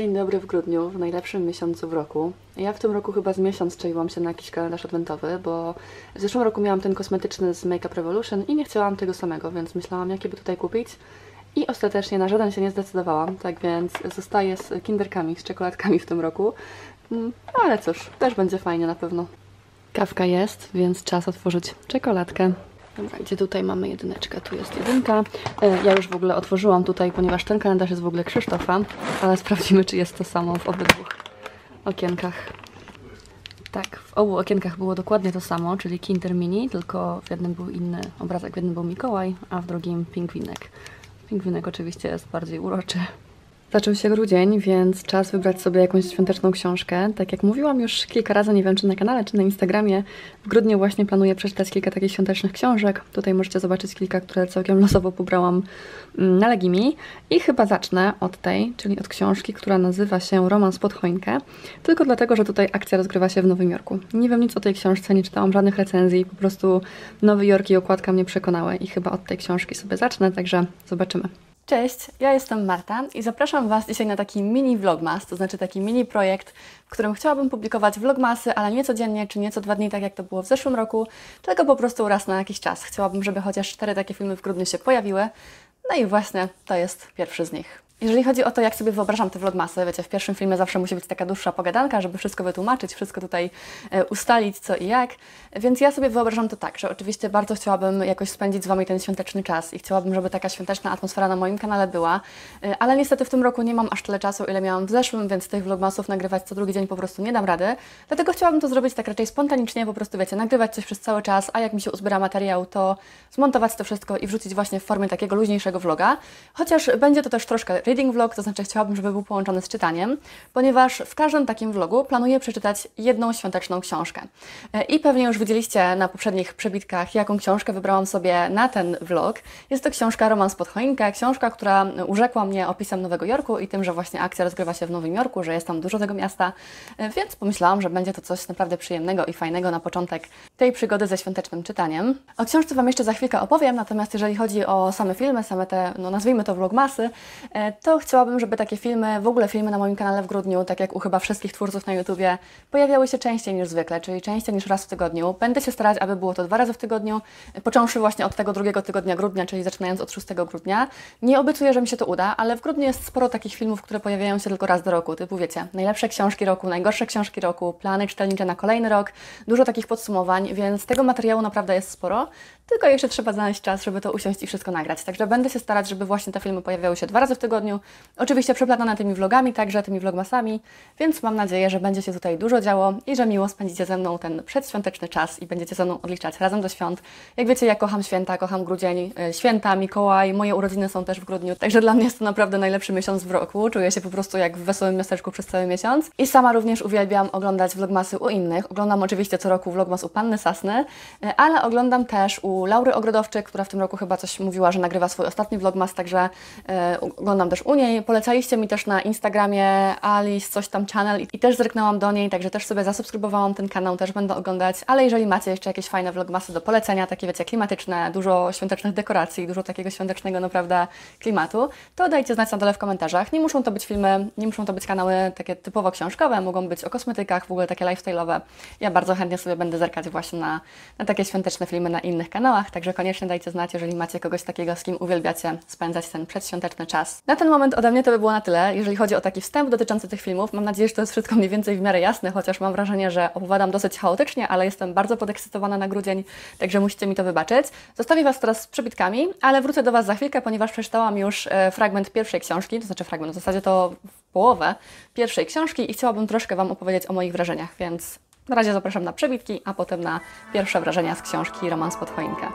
Dzień dobry w grudniu, w najlepszym miesiącu w roku. Ja w tym roku chyba z miesiąc czaiłam się na jakiś kalendarz adwentowy, bo w zeszłym roku miałam ten kosmetyczny z Makeup Revolution i nie chciałam tego samego, więc myślałam, jakie by tutaj kupić. I ostatecznie na żaden się nie zdecydowałam, tak więc zostaję z kinderkami, z czekoladkami w tym roku. Mm, Ale cóż, też będzie fajnie na pewno. Kawka jest, więc czas otworzyć czekoladkę. Dobra, gdzie tutaj mamy jedyneczkę? Tu jest jedynka. E, Ja już w ogóle otworzyłam tutaj, ponieważ ten kalendarz jest w ogóle Krzysztofa, ale sprawdzimy, czy jest to samo w obydwu okienkach. Tak, w obu okienkach było dokładnie to samo, czyli Kinder Mini, tylko w jednym był inny obrazek, w jednym był Mikołaj, a w drugim pingwinek. Pingwinek oczywiście jest bardziej uroczy. Zaczął się grudzień, więc czas wybrać sobie jakąś świąteczną książkę. Tak jak mówiłam już kilka razy, nie wiem czy na kanale, czy na Instagramie, w grudniu właśnie planuję przeczytać kilka takich świątecznych książek. Tutaj możecie zobaczyć kilka, które całkiem losowo pobrałam mm, na Legimi. I chyba zacznę od tej, czyli od książki, która nazywa się Romans pod choinkę. Tylko dlatego, że tutaj akcja rozgrywa się w Nowym Jorku. Nie wiem nic o tej książce, nie czytałam żadnych recenzji, po prostu Nowy Jork i okładka mnie przekonały i chyba od tej książki sobie zacznę, także zobaczymy. Cześć, ja jestem Marta i zapraszam Was dzisiaj na taki mini vlogmas, to znaczy taki mini projekt, w którym chciałabym publikować vlogmasy, ale nie codziennie czy nie co dwa dni, tak jak to było w zeszłym roku, tylko po prostu raz na jakiś czas. Chciałabym, żeby chociaż cztery takie filmy w grudniu się pojawiły, no i właśnie to jest pierwszy z nich. Jeżeli chodzi o to, jak sobie wyobrażam te vlogmasy, wiecie, w pierwszym filmie zawsze musi być taka dłuższa pogadanka, żeby wszystko wytłumaczyć, wszystko tutaj e, ustalić, co i jak. Więc ja sobie wyobrażam to tak, że oczywiście bardzo chciałabym jakoś spędzić z Wami ten świąteczny czas i chciałabym, żeby taka świąteczna atmosfera na moim kanale była, e, ale niestety w tym roku nie mam aż tyle czasu, ile miałam w zeszłym, więc tych vlogmasów nagrywać co drugi dzień po prostu nie dam rady. Dlatego chciałabym to zrobić tak raczej spontanicznie, po prostu wiecie, nagrywać coś przez cały czas, a jak mi się uzbiera materiał, to zmontować to wszystko i wrzucić właśnie w formie takiego luźniejszego vloga. Chociaż będzie to też troszkę reading vlog, to znaczy chciałabym, żeby był połączony z czytaniem, ponieważ w każdym takim vlogu planuję przeczytać jedną świąteczną książkę. E, I pewnie już widzieliście na poprzednich przebitkach, jaką książkę wybrałam sobie na ten vlog. Jest to książka Romans pod choinkę, książka, która urzekła mnie opisem Nowego Jorku i tym, że właśnie akcja rozgrywa się w Nowym Jorku, że jest tam dużo tego miasta, E, więc pomyślałam, że będzie to coś naprawdę przyjemnego i fajnego na początek tej przygody ze świątecznym czytaniem. O książce Wam jeszcze za chwilkę opowiem, natomiast jeżeli chodzi o same filmy, same te, no nazwijmy to vlogmasy, e, to chciałabym, żeby takie filmy, w ogóle filmy na moim kanale w grudniu, tak jak u chyba wszystkich twórców na YouTubie, pojawiały się częściej niż zwykle, czyli częściej niż raz w tygodniu. Będę się starać, aby było to dwa razy w tygodniu, począwszy właśnie od tego drugiego tygodnia grudnia, czyli zaczynając od 6 grudnia. Nie obiecuję, że mi się to uda, ale w grudniu jest sporo takich filmów, które pojawiają się tylko raz do roku, typu wiecie, najlepsze książki roku, najgorsze książki roku, plany czytelnicze na kolejny rok, dużo takich podsumowań, więc tego materiału naprawdę jest sporo, tylko jeszcze trzeba znaleźć czas, żeby to usiąść i wszystko nagrać. Także będę się starać, żeby właśnie te filmy pojawiały się dwa razy w tygodniu, oczywiście przeplatane tymi vlogami, także tymi vlogmasami, więc mam nadzieję, że będzie się tutaj dużo działo i że miło spędzicie ze mną ten przedświąteczny czas i będziecie ze mną odliczać razem do świąt. Jak wiecie, ja kocham święta, kocham grudzień, e, święta, Mikołaj, moje urodziny są też w grudniu, także dla mnie jest to naprawdę najlepszy miesiąc w roku. Czuję się po prostu jak w wesołym miasteczku przez cały miesiąc. I sama również uwielbiam oglądać vlogmasy u innych. Oglądam oczywiście co roku vlogmas u Panny Sasny, e, ale oglądam też u Laury Ogrodowczyk, która w tym roku chyba coś mówiła, że nagrywa swój ostatni vlogmas, także e, oglądam też u niej. Polecaliście mi też na Instagramie Alice coś tam channel i, i też zerknęłam do niej, także też sobie zasubskrybowałam ten kanał, też będę oglądać, ale jeżeli macie jeszcze jakieś fajne vlogmasy do polecenia, takie wiecie, klimatyczne, dużo świątecznych dekoracji, dużo takiego świątecznego naprawdę klimatu, to dajcie znać na dole w komentarzach. Nie muszą to być filmy, nie muszą to być kanały takie typowo książkowe, mogą być o kosmetykach, w ogóle takie lifestyle'owe. Ja bardzo chętnie sobie będę zerkać właśnie na, na takie świąteczne filmy na innych kanałach, także koniecznie dajcie znać, jeżeli macie kogoś takiego, z kim uwielbiacie spędzać ten przedświąteczny czas. Na ten moment ode mnie to by było na tyle, jeżeli chodzi o taki wstęp dotyczący tych filmów. Mam nadzieję, że to jest wszystko mniej więcej w miarę jasne, chociaż mam wrażenie, że opowiadam dosyć chaotycznie, ale jestem bardzo podekscytowana na grudzień, także musicie mi to wybaczyć. Zostawię Was teraz z przebitkami, ale wrócę do Was za chwilkę, ponieważ przeczytałam już e, fragment pierwszej książki, to znaczy fragment, w zasadzie to połowę pierwszej książki i chciałabym troszkę Wam opowiedzieć o moich wrażeniach, więc na razie zapraszam na przebitki, a potem na pierwsze wrażenia z książki Romans pod choinkę.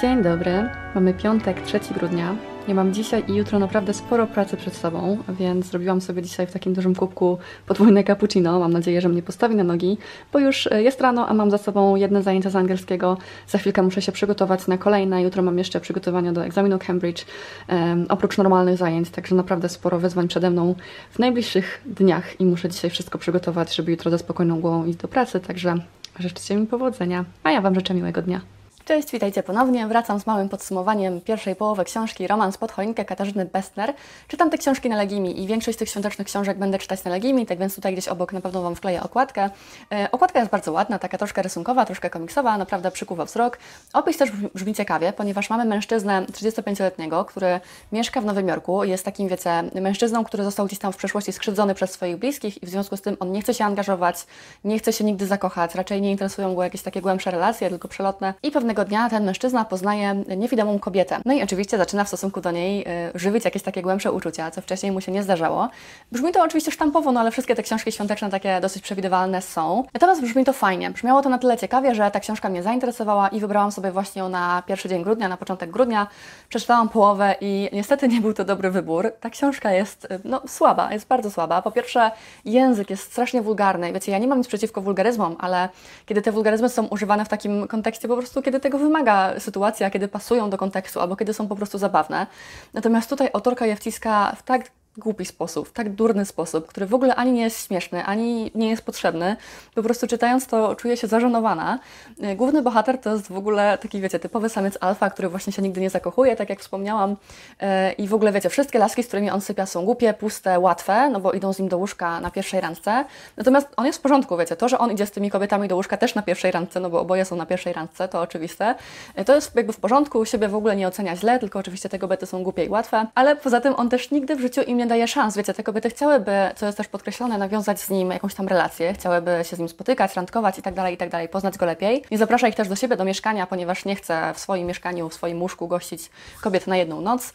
Dzień dobry, mamy piątek, 3 grudnia. Ja mam dzisiaj i jutro naprawdę sporo pracy przed sobą, więc zrobiłam sobie dzisiaj w takim dużym kubku podwójne cappuccino. Mam nadzieję, że mnie postawi na nogi, bo już e, jest rano, a mam za sobą jedne zajęcia z angielskiego. Za chwilkę muszę się przygotować na kolejne. Jutro mam jeszcze przygotowania do egzaminu Cambridge, um, oprócz normalnych zajęć, także naprawdę sporo wyzwań przede mną w najbliższych dniach i muszę dzisiaj wszystko przygotować, żeby jutro ze spokojną głową iść do pracy, także życzcie mi powodzenia, a ja Wam życzę miłego dnia. Cześć, witajcie ponownie. Wracam z małym podsumowaniem pierwszej połowy książki Romans pod choinkę Katarzyny Bestner. Czytam te książki na Legimi i większość tych świątecznych książek będę czytać na Legimi, tak więc tutaj gdzieś obok na pewno Wam wkleję okładkę. E, okładka jest bardzo ładna, taka troszkę rysunkowa, troszkę komiksowa, naprawdę przykuwa wzrok. Opis też brzmi ciekawie, ponieważ mamy mężczyznę 35-letniego, który mieszka w Nowym Jorku. Jest takim, wiecie, mężczyzną, który został gdzieś tam w przeszłości skrzywdzony przez swoich bliskich i w związku z tym on nie chce się angażować, nie chce się nigdy zakochać, raczej nie interesują go jakieś takie głębsze relacje, tylko przelotne i pewnego pewnego dnia ten mężczyzna poznaje niewidomą kobietę. No i oczywiście zaczyna w stosunku do niej y, żywić jakieś takie głębsze uczucia, co wcześniej mu się nie zdarzało. Brzmi to oczywiście sztampowo, no ale wszystkie te książki świąteczne takie dosyć przewidywalne są. Natomiast brzmi to fajnie. Brzmiało to na tyle ciekawie, że ta książka mnie zainteresowała i wybrałam sobie właśnie ją na pierwszy dzień grudnia, na początek grudnia. Przeczytałam połowę i niestety nie był to dobry wybór. Ta książka jest y, no, słaba, jest bardzo słaba. Po pierwsze, język jest strasznie wulgarny. Wiecie, ja nie mam nic przeciwko wulgaryzmom, ale kiedy te wulgaryzmy są używane w takim kontekście po prostu, kiedy tego wymaga sytuacja, kiedy pasują do kontekstu albo kiedy są po prostu zabawne. Natomiast tutaj autorka je wciska w tak głupi sposób, w tak durny sposób, który w ogóle ani nie jest śmieszny, ani nie jest potrzebny. Po prostu czytając to czuję się zażenowana. E, główny bohater to jest w ogóle taki, wiecie, typowy samiec alfa, który właśnie się nigdy nie zakochuje, tak jak wspomniałam. E, I w ogóle, wiecie, wszystkie laski, z którymi on sypia są głupie, puste, łatwe, no bo idą z nim do łóżka na pierwszej randce. Natomiast on jest w porządku, wiecie, to, że on idzie z tymi kobietami do łóżka też na pierwszej randce, no bo oboje są na pierwszej randce, to oczywiste. E, to jest jakby w porządku, siebie w ogóle nie ocenia źle, tylko oczywiście te kobiety są głupie i łatwe, ale poza tym on też nigdy w życiu im nie daje szans. Wiecie, te kobiety chciałyby, co jest też podkreślone, nawiązać z nim jakąś tam relację, chciałyby się z nim spotykać, randkować i tak dalej, i tak dalej, poznać go lepiej. Nie zaprasza ich też do siebie, do mieszkania, ponieważ nie chce w swoim mieszkaniu, w swoim łóżku gościć kobiet na jedną noc.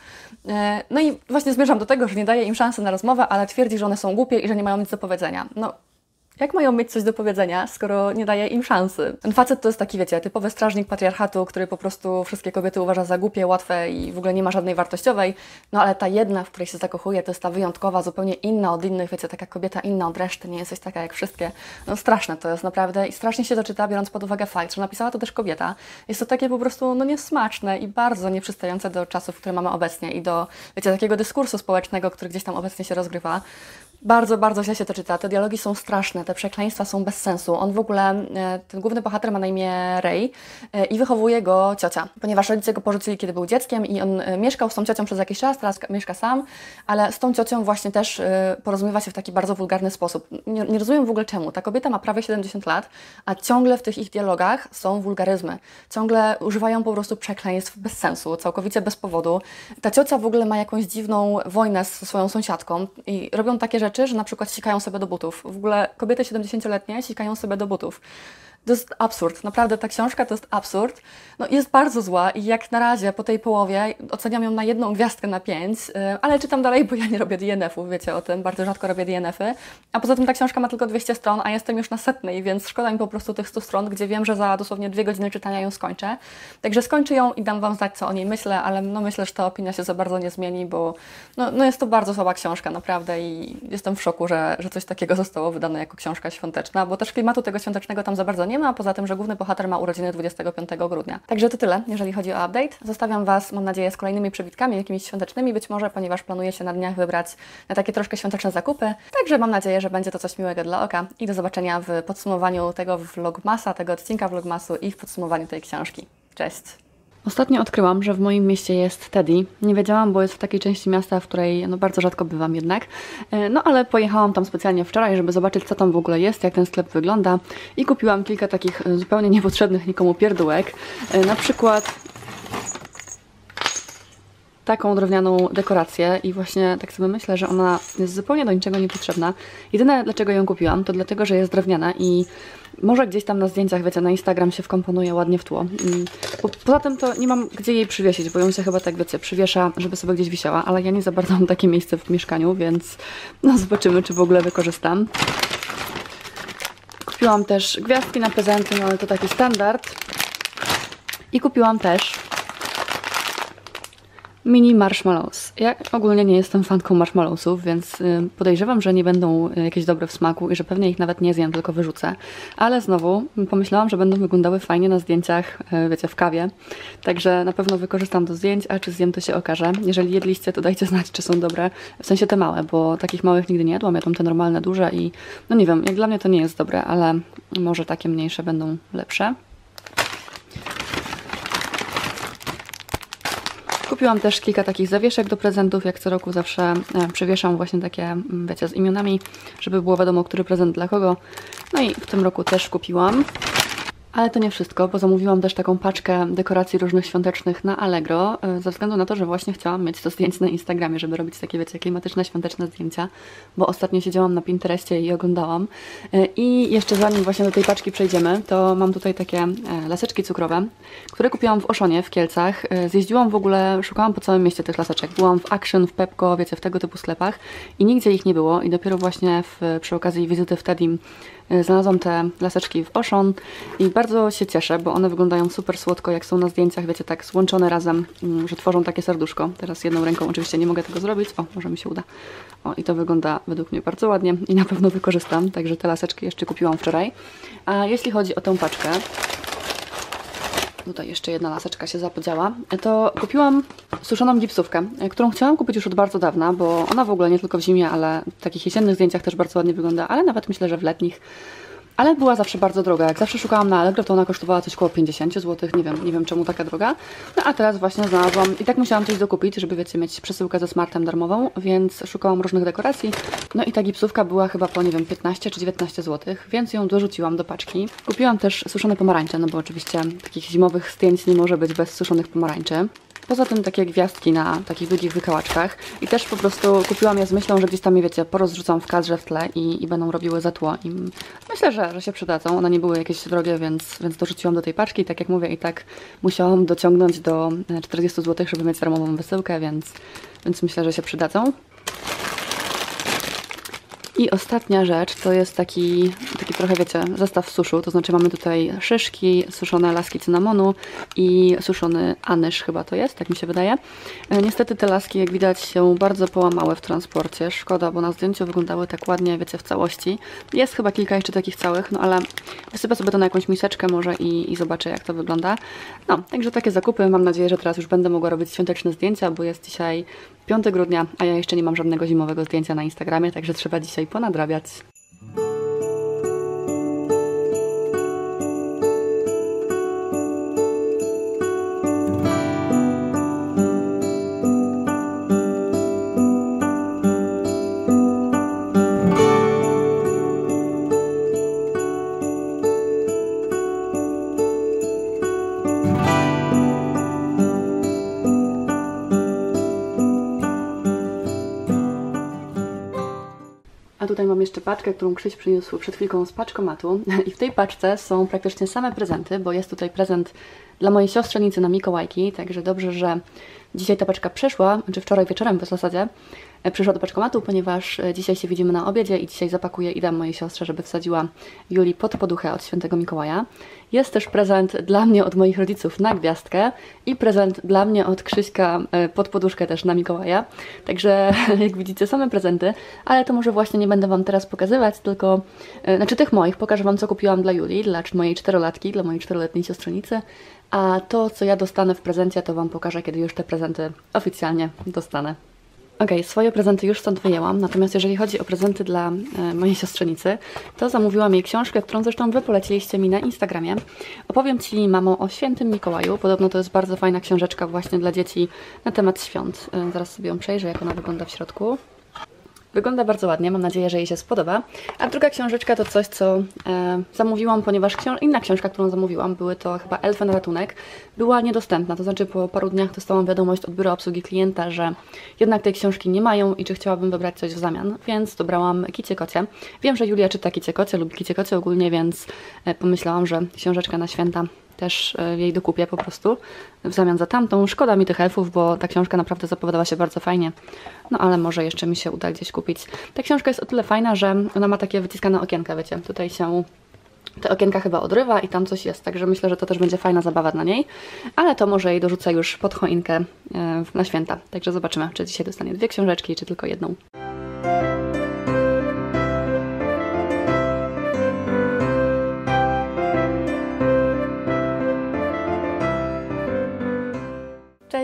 E, no i właśnie zmierzam do tego, że nie daje im szansy na rozmowę, ale twierdzi, że one są głupie i że nie mają nic do powiedzenia. No, jak mają mieć coś do powiedzenia, skoro nie daje im szansy? Ten facet to jest taki, wiecie, typowy strażnik patriarchatu, który po prostu wszystkie kobiety uważa za głupie, łatwe i w ogóle nie ma żadnej wartościowej. No ale ta jedna, w której się zakochuje, to jest ta wyjątkowa, zupełnie inna od innych, wiecie, taka kobieta inna od reszty, nie jesteś taka jak wszystkie. No straszne to jest naprawdę i strasznie się to czyta, biorąc pod uwagę fakt, że napisała to też kobieta. Jest to takie po prostu, no niesmaczne i bardzo nieprzystające do czasów, które mamy obecnie i do, wiecie, takiego dyskursu społecznego, który gdzieś tam obecnie się rozgrywa. Bardzo, bardzo źle się to czyta. Te dialogi są straszne, te przekleństwa są bez sensu. On w ogóle, e, ten główny bohater ma na imię Ray e, i wychowuje go ciocia, ponieważ rodzice go porzucili, kiedy był dzieckiem i on e, mieszkał z tą ciocią przez jakiś czas, teraz mieszka sam, ale z tą ciocią właśnie też porozumiewa się w taki bardzo wulgarny sposób. Nie, nie rozumiem w ogóle czemu. Ta kobieta ma prawie 70 lat, a ciągle w tych ich dialogach są wulgaryzmy. Ciągle używają po prostu przekleństw bez sensu, całkowicie bez powodu. Ta ciocia w ogóle ma jakąś dziwną wojnę z swoją sąsiadką i robią takie rzeczy, rzeczy, że na przykład sikają sobie do butów. W ogóle kobiety 70-letnie sikają sobie do butów. To jest absurd. Naprawdę ta książka to jest absurd. No, jest bardzo zła i jak na razie po tej połowie oceniam ją na jedną gwiazdkę na pięć, y, ale czytam dalej, bo ja nie robię DNF-ów, wiecie o tym, bardzo rzadko robię DNF-y. A poza tym ta książka ma tylko 200 stron, a jestem już na setnej, więc szkoda mi po prostu tych 100 stron, gdzie wiem, że za dosłownie dwie godziny czytania ją skończę. Także skończę ją i dam Wam znać, co o niej myślę, ale no myślę, że ta opinia się za bardzo nie zmieni, bo no, no jest to bardzo słaba książka, naprawdę i jestem w szoku, że, że coś takiego zostało wydane jako książka świąteczna, bo też klimatu tego świątecznego tam za bardzo nie ma, poza tym, że główny bohater ma urodziny 25 grudnia. Także to tyle, jeżeli chodzi o update. Zostawiam Was, mam nadzieję, z kolejnymi przebitkami, jakimiś świątecznymi być może, ponieważ planuję się na dniach wybrać na takie troszkę świąteczne zakupy. Także mam nadzieję, że będzie to coś miłego dla oka i do zobaczenia w podsumowaniu tego vlogmasa, tego odcinka vlogmasu i w podsumowaniu tej książki. Cześć! Ostatnio odkryłam, że w moim mieście jest Teddy. Nie wiedziałam, bo jest w takiej części miasta, w której no, bardzo rzadko bywam jednak. E, no ale pojechałam tam specjalnie wczoraj, żeby zobaczyć, co tam w ogóle jest, jak ten sklep wygląda. I kupiłam kilka takich e, zupełnie niepotrzebnych nikomu pierdółek. E, na przykład taką drewnianą dekorację i właśnie tak sobie myślę, że ona jest zupełnie do niczego niepotrzebna. Jedyne dlaczego ją kupiłam, to dlatego, że jest drewniana i może gdzieś tam na zdjęciach, wiecie, na Instagram się wkomponuje ładnie w tło. Mm, poza tym to nie mam gdzie jej przywiesić, bo ją się chyba tak, wiecie, przywiesza, żeby sobie gdzieś wisiała, ale ja nie za bardzo mam takie miejsce w mieszkaniu, więc no zobaczymy, czy w ogóle wykorzystam. Kupiłam też gwiazdki na prezenty, no ale to taki standard. I kupiłam też Mini marshmallows. Ja ogólnie nie jestem fanką marshmallowsów, więc y, podejrzewam, że nie będą y, jakieś dobre w smaku i że pewnie ich nawet nie zjem, tylko wyrzucę. Ale znowu pomyślałam, że będą wyglądały fajnie na zdjęciach, y, wiecie, w kawie. Także na pewno wykorzystam do zdjęć, a czy zjem to się okaże. Jeżeli jedliście, to dajcie znać, czy są dobre. W sensie te małe, bo takich małych nigdy nie jadłam. Jadłam te normalne, duże i no nie wiem, jak dla mnie to nie jest dobre, ale może takie mniejsze będą lepsze. Kupiłam też kilka takich zawieszek do prezentów, jak co roku zawsze e, przewieszam właśnie takie, mm, wiecie, z imionami, żeby było wiadomo, który prezent dla kogo. No i w tym roku też kupiłam. Ale to nie wszystko, bo zamówiłam też taką paczkę dekoracji różnych świątecznych na Allegro, e, ze względu na to, że właśnie chciałam mieć to zdjęcie na Instagramie, żeby robić takie, wiecie, klimatyczne, świąteczne zdjęcia, bo ostatnio siedziałam na Pinterestie i oglądałam. E, I jeszcze zanim właśnie do tej paczki przejdziemy, to mam tutaj takie e, laseczki cukrowe, które kupiłam w Oszonie w Kielcach. Zjeździłam w ogóle, szukałam po całym mieście tych laseczek. Byłam w Action, w Pepco, wiecie, w tego typu sklepach i nigdzie ich nie było i dopiero właśnie w, przy okazji wizyty w Tedim znalazłam te laseczki w Ocean i bardzo się cieszę, bo one wyglądają super słodko, jak są na zdjęciach, wiecie, tak złączone razem, mm, że tworzą takie serduszko. Teraz jedną ręką oczywiście nie mogę tego zrobić. O, może mi się uda. O, i to wygląda według mnie bardzo ładnie i na pewno wykorzystam, także te laseczki jeszcze kupiłam wczoraj. A jeśli chodzi o tę paczkę, tutaj jeszcze jedna laseczka się zapodziała, to kupiłam suszoną gipsówkę, którą chciałam kupić już od bardzo dawna, bo ona w ogóle nie tylko w zimie, ale w takich jesiennych zdjęciach też bardzo ładnie wygląda, ale nawet myślę, że w letnich ale była zawsze bardzo droga. Jak zawsze szukałam na Allegro, to ona kosztowała coś około 50 zł. Nie wiem, nie wiem czemu taka droga. No a teraz właśnie znalazłam i tak musiałam coś dokupić, żeby wiecie, mieć przesyłkę ze smartem darmową, więc szukałam różnych dekoracji. No i ta gipsówka była chyba po, nie wiem, 15 czy 19 zł, więc ją dorzuciłam do paczki. Kupiłam też suszone pomarańcze, no bo oczywiście takich zimowych zdjęć nie może być bez suszonych pomarańczy. Poza tym takie gwiazdki na takich długich wykałaczkach i też po prostu kupiłam je z myślą, że gdzieś tam je, wiecie, porozrzucam w kadrze w tle i, i będą robiły za tło i myślę, że, że się przydadzą. One nie były jakieś drogie, więc, więc dorzuciłam do tej paczki tak jak mówię i tak musiałam dociągnąć do 40 zł, żeby mieć darmową wysyłkę, więc, więc myślę, że się przydadzą. I ostatnia rzecz to jest taki, taki trochę, wiecie, zestaw suszu. To znaczy mamy tutaj szyszki, suszone laski cynamonu i suszony anysz chyba to jest, tak mi się wydaje. E, niestety te laski, jak widać, się bardzo połamały w transporcie. Szkoda, bo na zdjęciu wyglądały tak ładnie, wiecie, w całości. Jest chyba kilka jeszcze takich całych, no ale wysypię sobie to na jakąś miseczkę może i, i zobaczę, jak to wygląda. No, także takie zakupy. Mam nadzieję, że teraz już będę mogła robić świąteczne zdjęcia, bo jest dzisiaj 5 grudnia, a ja jeszcze nie mam żadnego zimowego zdjęcia na Instagramie, także trzeba dzisiaj ponadrabiać. Tutaj mam jeszcze paczkę, którą Krzyś przyniósł przed chwilką z paczkomatu. I w tej paczce są praktycznie same prezenty, bo jest tutaj prezent dla mojej siostrzenicy na Mikołajki, także dobrze, że dzisiaj ta paczka przeszła, czy wczoraj wieczorem w zasadzie, przyszła do paczkomatu, ponieważ e, dzisiaj się widzimy na obiedzie i dzisiaj zapakuję i dam mojej siostrze, żeby wsadziła Julii pod poduchę od świętego Mikołaja. Jest też prezent dla mnie od moich rodziców na gwiazdkę i prezent dla mnie od Krzyśka e, pod poduszkę też na Mikołaja. Także jak widzicie same prezenty, ale to może właśnie nie będę Wam teraz pokazywać, tylko, znaczy tych moich, pokażę Wam co kupiłam dla Julii, dla mojej czterolatki, dla mojej czteroletniej siostrzenicy. A to, co ja dostanę w prezencie, to Wam pokażę, kiedy już te prezenty oficjalnie dostanę. Ok, swoje prezenty już stąd wyjęłam, natomiast jeżeli chodzi o prezenty dla e, mojej siostrzenicy, to zamówiłam jej książkę, którą zresztą Wy poleciliście mi na Instagramie. Opowiem Ci, mamo, o świętym Mikołaju. Podobno to jest bardzo fajna książeczka właśnie dla dzieci na temat świąt. E, zaraz sobie ją przejrzę, jak ona wygląda w środku. Wygląda bardzo ładnie, mam nadzieję, że jej się spodoba. A druga książeczka to coś, co e, zamówiłam, ponieważ książ inna książka, którą zamówiłam, były to chyba Elfen Ratunek, była niedostępna. To znaczy po paru dniach dostałam wiadomość od biura obsługi klienta, że jednak tej książki nie mają i czy chciałabym wybrać coś w zamian, więc dobrałam Kicie Kocie. Wiem, że Julia czyta Kicie Kocie, lubi Kicie Kocie ogólnie, więc e, pomyślałam, że książeczka na święta też e, jej dokupię po prostu w zamian za tamtą. Szkoda mi tych elfów, bo ta książka naprawdę zapowiadała się bardzo fajnie. No ale może jeszcze mi się uda gdzieś kupić. Ta książka jest o tyle fajna, że ona ma takie wyciskane okienka, wiecie. Tutaj się te okienka chyba odrywa i tam coś jest, także myślę, że to też będzie fajna zabawa na niej, ale to może jej dorzucę już pod choinkę e, na święta, także zobaczymy, czy dzisiaj dostanie dwie książeczki, czy tylko jedną.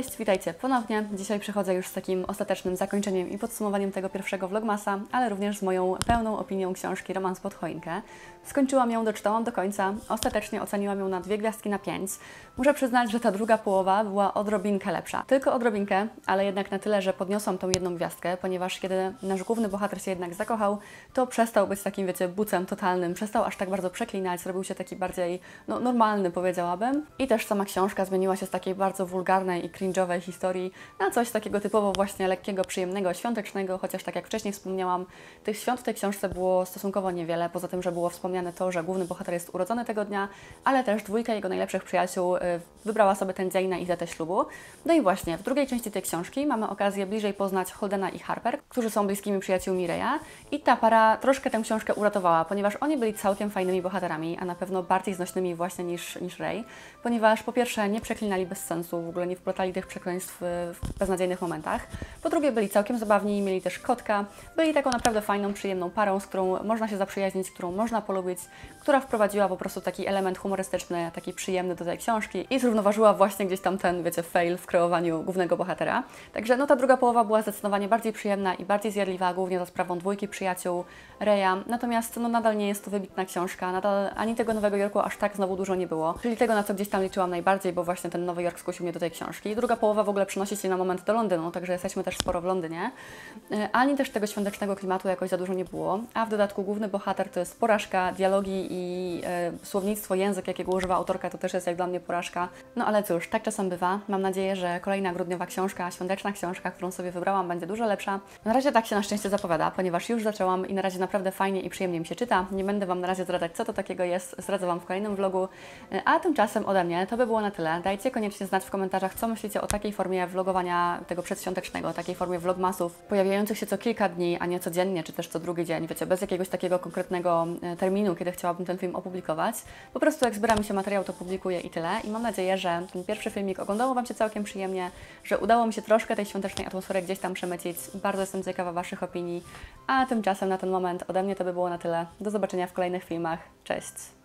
Cześć, witajcie ponownie. Dzisiaj przychodzę już z takim ostatecznym zakończeniem i podsumowaniem tego pierwszego vlogmasa, ale również z moją pełną opinią książki Romans pod choinkę. Skończyłam ją, doczytałam do końca. Ostatecznie oceniłam ją na dwie gwiazdki na pięć. Muszę przyznać, że ta druga połowa była odrobinkę lepsza. Tylko odrobinkę, ale jednak na tyle, że podniosłam tą jedną gwiazdkę, ponieważ kiedy nasz główny bohater się jednak zakochał, to przestał być takim, wiecie, bucem totalnym, przestał aż tak bardzo przeklinać, zrobił się taki bardziej no, normalny, powiedziałabym. I też sama książka zmieniła się z takiej bardzo wulgarnej i cringe'owej historii na coś takiego typowo właśnie lekkiego, przyjemnego, świątecznego, chociaż tak jak wcześniej wspomniałam, tych świąt w tej książce było stosunkowo niewiele, poza tym, że było wspomniane to, że główny bohater jest urodzony tego dnia, ale też dwójka jego najlepszych przyjaciół y, wybrała sobie ten dzień na ich datę ślubu. No i właśnie, w drugiej części tej książki mamy okazję bliżej poznać Holdena i Harper, którzy są bliskimi przyjaciółmi Reya i ta para troszkę tę książkę uratowała, ponieważ oni byli całkiem fajnymi bohaterami, a na pewno bardziej znośnymi właśnie niż, niż Ray, ponieważ po pierwsze nie przeklinali bez sensu, w ogóle nie wplotali tych przekleństw w beznadziejnych momentach. Po drugie byli całkiem zabawni, mieli też kotka, byli taką naprawdę fajną, przyjemną parą, z którą można się zaprzyjaźnić, którą można polubić, która wprowadziła po prostu taki element humorystyczny, taki przyjemny do tej książki i zrównoważyła właśnie gdzieś tam ten, wiecie, fail w kreowaniu głównego bohatera. Także no ta druga połowa była zdecydowanie bardziej przyjemna i bardziej zjadliwa, głównie za sprawą dwójki przyjaciół Reya. Natomiast no nadal nie jest to wybitna książka, nadal ani tego Nowego Jorku aż tak znowu dużo nie było, czyli tego, na co gdzieś tam liczyłam najbardziej, bo właśnie ten Nowy Jork skusił mnie do tej książki. Druga połowa w ogóle przenosi się na moment do Londynu, także jesteśmy też sporo w Londynie. E, ani też tego świątecznego klimatu jakoś za dużo nie było, a w dodatku główny bohater to jest porażka, dialogi i e, słownictwo, język, jakiego używa autorka, to też jest jak dla mnie porażka. No ale cóż, tak czasem bywa. Mam nadzieję, że kolejna grudniowa książka, świąteczna książka, którą sobie wybrałam, będzie dużo lepsza. Na razie tak się na szczęście zapowiada, ponieważ już zaczęłam i na razie naprawdę fajnie i przyjemnie mi się czyta. Nie będę Wam na razie zdradzać, co to takiego jest, zdradzę Wam w kolejnym vlogu. E, a tymczasem ode mnie to by było na tyle. Dajcie koniecznie znać w komentarzach, co myślicie o takiej formie vlogowania tego przedświątecznego, takiej formie vlogmasów, pojawiających się co kilka dni, a nie codziennie, czy też co drugi dzień, wiecie, bez jakiegoś takiego konkretnego e, terminu, kiedy chciałabym ten film opublikować. Po prostu jak zbiera mi się materiał, to publikuję i tyle. I mam nadzieję, że ten pierwszy filmik oglądało Wam się całkiem przyjemnie, że udało mi się troszkę tej świątecznej atmosfery gdzieś tam przemycić. Bardzo jestem ciekawa Waszych opinii. A tymczasem na ten moment ode mnie to by było na tyle. Do zobaczenia w kolejnych filmach. Cześć!